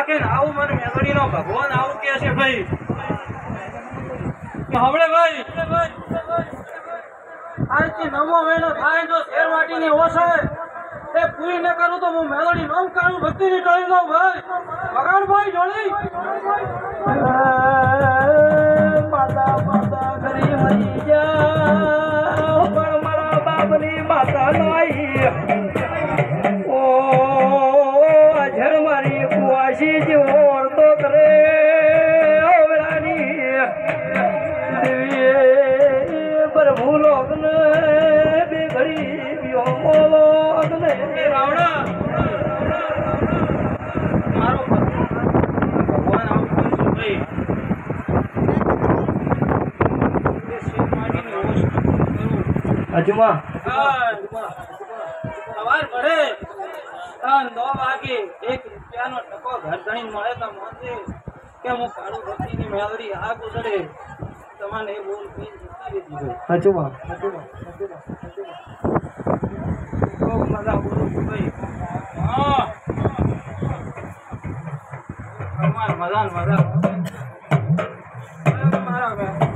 રાખીને આવું મને મેલડીનો ભગવાન આવું કે છે ભાઈ. હમણે ભાઈ. આજથી નવો મહિનો થાય તો શેર માટીની ઓછાય એ પૂરી ન કરું તો હું મેલોડી કરું ભક્તિ ની ટળી દઉં ભાઈ. ભગવાન ભાઈ જોડી માતા માતા કરી મરી જા પણ મારા બાપની માતા કુવાસી જેવો કરે પ્રભુ લોગન બે ઘડી બ્યો મોલો રાવણા અજમા પડે. સન નો એક રૂપિયાનો ટકો ઘર ધણી મળે તો મોજે કે હું પાડું ભક્તિની મેલડી આ ગુજરે. તમને એ બોલ પી જતી દીધો. મજા બોલું ભાઈ. મજા મજા. મારા